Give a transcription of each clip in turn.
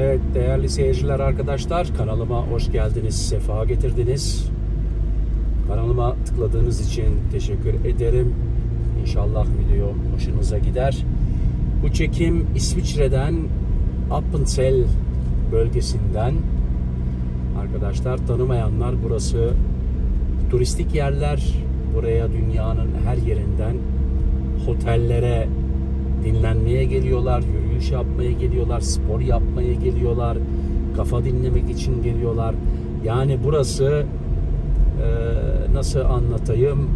Evet değerli seyirciler arkadaşlar kanalıma hoş geldiniz, sefa getirdiniz. Kanalıma tıkladığınız için teşekkür ederim. İnşallah video hoşunuza gider. Bu çekim İsviçre'den Appenzell bölgesinden. Arkadaşlar tanımayanlar burası turistik yerler. Buraya dünyanın her yerinden otellere dinlenmeye geliyorlar, yürüyüş yapmaya geliyorlar, spor yapmaya geliyorlar, kafa dinlemek için geliyorlar. Yani burası e, nasıl anlatayım?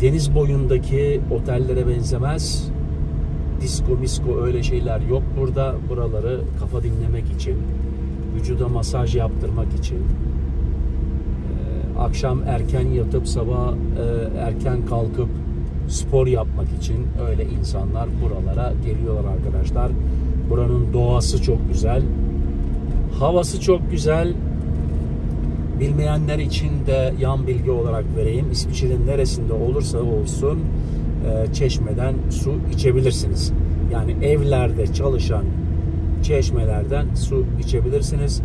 Deniz boyundaki otellere benzemez. Disko misko öyle şeyler yok burada. Buraları kafa dinlemek için, vücuda masaj yaptırmak için, e, akşam erken yatıp sabah e, erken kalkıp spor yapmak için öyle insanlar buralara geliyorlar arkadaşlar. Buranın doğası çok güzel. Havası çok güzel. Bilmeyenler için de yan bilgi olarak vereyim. İsviçre'nin neresinde olursa olsun e, çeşmeden su içebilirsiniz. Yani evlerde çalışan çeşmelerden su içebilirsiniz.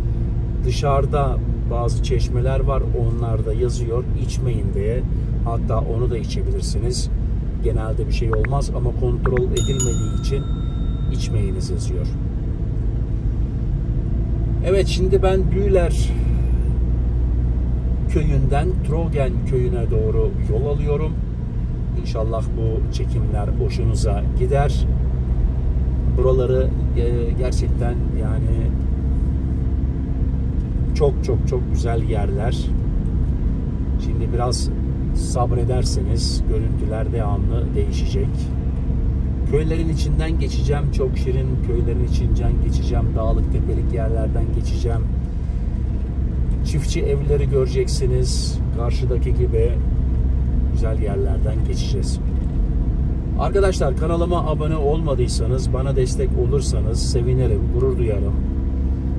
Dışarıda bazı çeşmeler var. Onlarda yazıyor içmeyin diye. Hatta onu da içebilirsiniz genelde bir şey olmaz ama kontrol edilmediği için içmeyiniz yazıyor. Evet şimdi ben Büyüler köyünden Trogen köyüne doğru yol alıyorum. İnşallah bu çekimler hoşunuza gider. Buraları e, gerçekten yani çok çok çok güzel yerler. Şimdi biraz sabrederseniz görüntüler devamlı değişecek. Köylerin içinden geçeceğim. Çok şirin köylerin içinden geçeceğim. Dağlık tepelik yerlerden geçeceğim. Çiftçi evleri göreceksiniz. Karşıdaki gibi güzel yerlerden geçeceğiz. Arkadaşlar kanalıma abone olmadıysanız, bana destek olursanız sevinirim, gurur duyarım.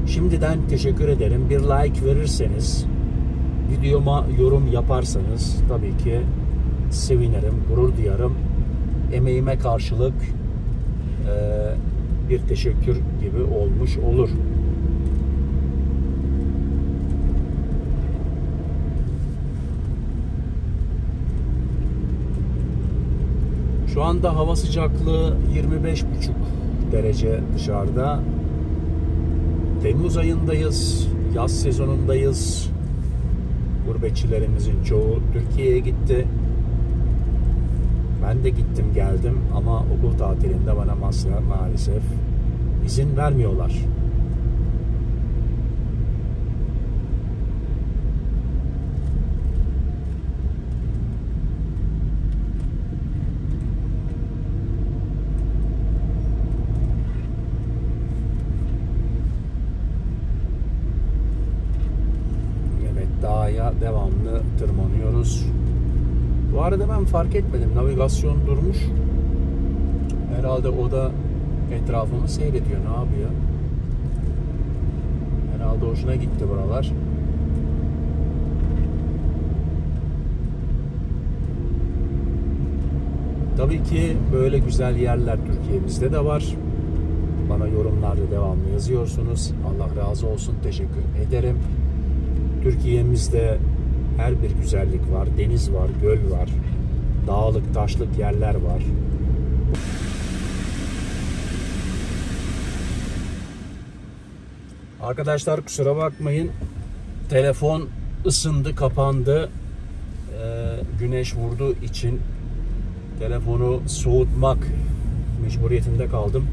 Şimdiden teşekkür ederim. Bir like verirseniz videoma yorum yaparsanız tabii ki sevinirim, gurur duyarım. Emeğime karşılık e, bir teşekkür gibi olmuş olur. Şu anda hava sıcaklığı 25,5 derece dışarıda. Temmuz ayındayız, yaz sezonundayız. Gurbetçilerimizin çoğu Türkiye'ye gitti. Ben de gittim geldim ama okul tatilinde bana maalesef izin vermiyorlar. Devamlı tırmanıyoruz. Bu arada ben fark etmedim. Navigasyon durmuş. Herhalde o da etrafımı seyrediyor. Ne yapıyor? Herhalde hoşuna gitti buralar. Tabii ki böyle güzel yerler Türkiye'mizde de var. Bana yorumlarda devamlı yazıyorsunuz. Allah razı olsun. Teşekkür ederim. Türkiye'mizde her bir güzellik var. Deniz var, göl var. Dağlık, taşlık yerler var. Arkadaşlar kusura bakmayın. Telefon ısındı, kapandı. Ee, güneş vurduğu için telefonu soğutmak mecburiyetinde kaldım.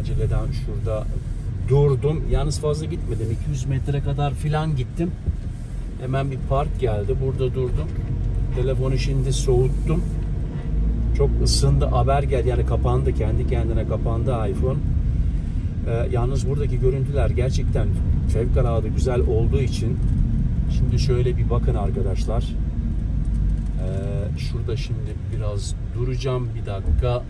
Aceleden şurada durdum. Yalnız fazla gitmedim. 200 metre kadar filan gittim. Hemen bir park geldi. Burada durdum. Telefonu şimdi soğuttum. Çok ısındı. Haber geldi. Yani kapandı. Kendi kendine kapandı iPhone. Ee, yalnız buradaki görüntüler gerçekten fevkalade güzel olduğu için şimdi şöyle bir bakın arkadaşlar. Ee, şurada şimdi biraz duracağım. Bir dakika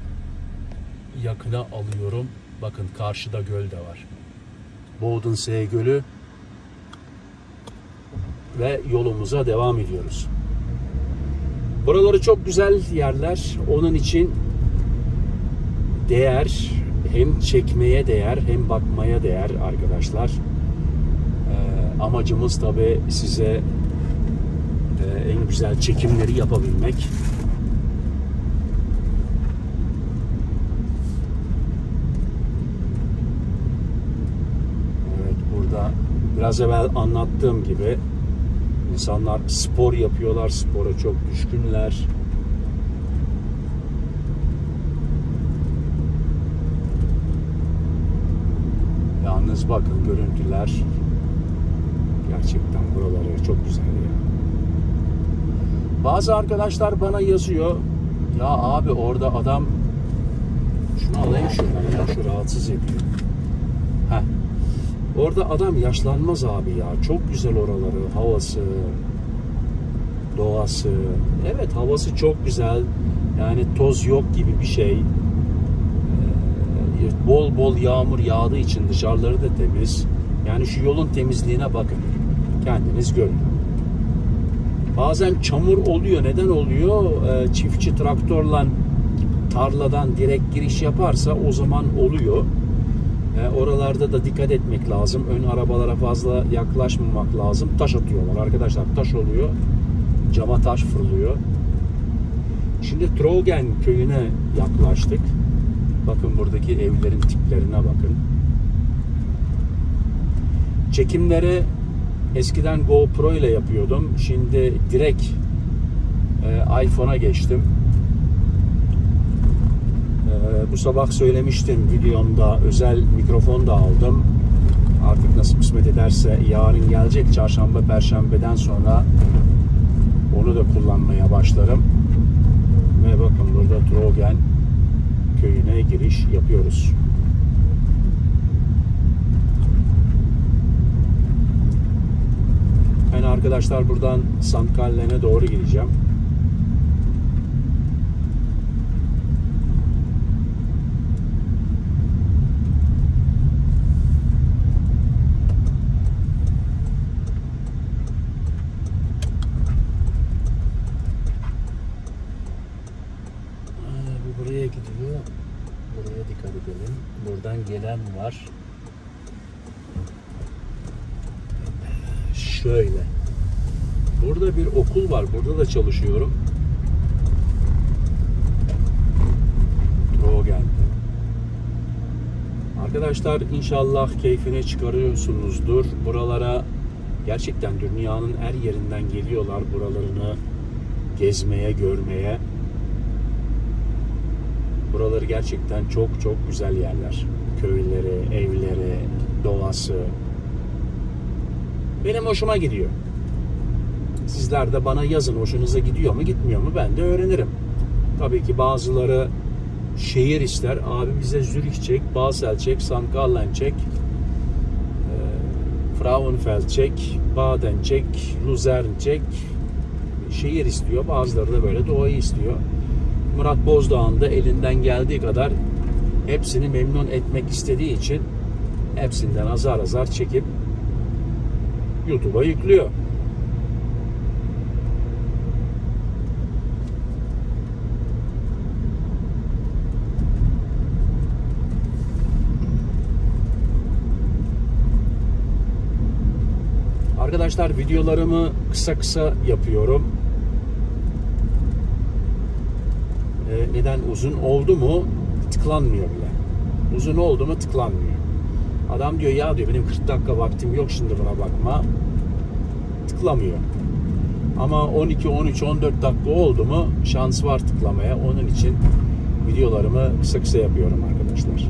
yakına alıyorum. Bakın karşıda göl de var. Bodensee Gölü ve yolumuza devam ediyoruz. Buraları çok güzel yerler. Onun için değer hem çekmeye değer hem bakmaya değer arkadaşlar. Ee, amacımız tabi size e, en güzel çekimleri yapabilmek. Evet burada biraz evvel anlattığım gibi insanlar spor yapıyorlar, spora çok düşkünler. Yalnız bakın görüntüler gerçekten buraları çok güzel ya. Bazı arkadaşlar bana yazıyor ya abi orada adam şunu alayım şuradan ya şu rahatsız ediyor. Heh. Orada adam yaşlanmaz abi ya. Çok güzel oraları, havası, doğası. Evet havası çok güzel. Yani toz yok gibi bir şey. Ee, bol bol yağmur yağdığı için dışarıları da temiz. Yani şu yolun temizliğine bakın. Kendiniz görün. Bazen çamur oluyor. Neden oluyor? Ee, çiftçi traktörle tarladan direkt giriş yaparsa o zaman oluyor. E, oralarda da dikkat etmek lazım. Ön arabalara fazla yaklaşmamak lazım. Taş atıyorlar arkadaşlar. Taş oluyor. Cama taş fırlıyor. Şimdi Trogen köyüne yaklaştık. Bakın buradaki evlerin tiplerine bakın. Çekimleri eskiden GoPro ile yapıyordum. Şimdi direkt e, iPhone'a geçtim. Ee, bu sabah söylemiştim videomda özel mikrofon da aldım. Artık nasıl kısmet ederse yarın gelecek çarşamba perşembeden sonra onu da kullanmaya başlarım. Ve bakın burada Trogen köyüne giriş yapıyoruz. Ben arkadaşlar buradan Sandkallen'e doğru gideceğim. Bu buraya gidiyor. Edelim. Buradan gelen var. Şöyle. Burada bir okul var. Burada da çalışıyorum. Trogen. Arkadaşlar inşallah keyfini çıkarıyorsunuzdur. Buralara gerçekten dünyanın her yerinden geliyorlar buralarını gezmeye, görmeye. Buraları gerçekten çok çok güzel yerler. Köyleri, evleri, doğası. Benim hoşuma gidiyor. Sizler de bana yazın hoşunuza gidiyor mu gitmiyor mu ben de öğrenirim. Tabii ki bazıları şehir ister. Abi bize Zürich çek, Basel çek, St. Gallen çek, Frauenfeld çek, Baden çek, Luzern çek. Şehir istiyor. Bazıları da böyle doğayı istiyor. Murat Bozdağ'ın da elinden geldiği kadar hepsini memnun etmek istediği için hepsinden azar azar çekip YouTube'a yüklüyor. Arkadaşlar videolarımı kısa kısa yapıyorum. Ee, neden uzun oldu mu tıklanmıyor bile. Uzun oldu mu tıklanmıyor. Adam diyor ya diyor benim 40 dakika vaktim yok şimdi buna bakma. Tıklamıyor. Ama 12, 13, 14 dakika oldu mu şans var tıklamaya. Onun için videolarımı kısa kısa yapıyorum arkadaşlar.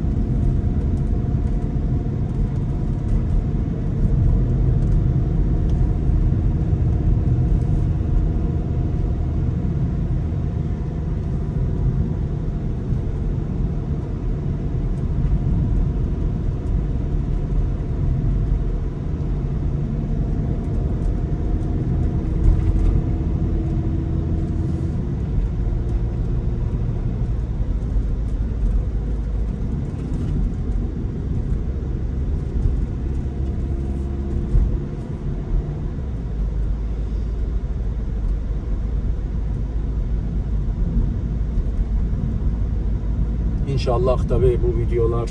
İnşallah tabii bu videolar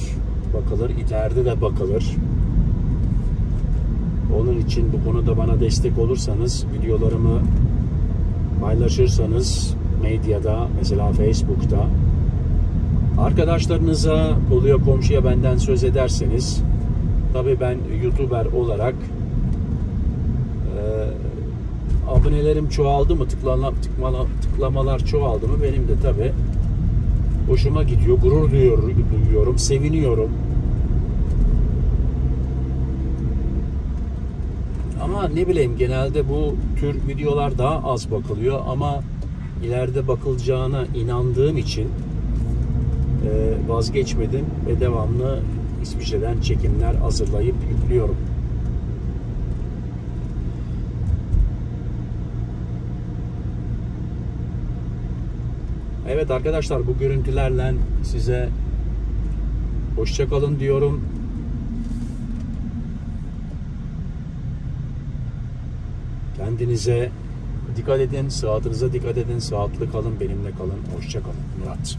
bakılır, ileride de bakılır. Onun için bu konuda bana destek olursanız, videolarımı paylaşırsanız medyada, mesela Facebook'ta, arkadaşlarınıza, oluyor komşuya benden söz ederseniz, tabii ben YouTuber olarak e, abonelerim çoğaldı mı, tıklama, tıklama, tıklamalar çoğaldı mı benim de tabii hoşuma gidiyor, gurur duyuyor, duyuyorum, seviniyorum. Ama ne bileyim genelde bu tür videolar daha az bakılıyor ama ileride bakılacağına inandığım için vazgeçmedim ve devamlı hiçbir şeyden çekimler hazırlayıp yüklüyorum. Evet arkadaşlar bu görüntülerle size hoşça kalın diyorum. Kendinize dikkat edin, sıhhatinize dikkat edin, sağlıklı kalın, benimle kalın, hoşça kalın. Murat.